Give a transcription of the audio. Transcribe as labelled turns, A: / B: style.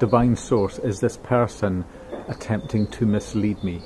A: divine source is this person attempting to mislead me?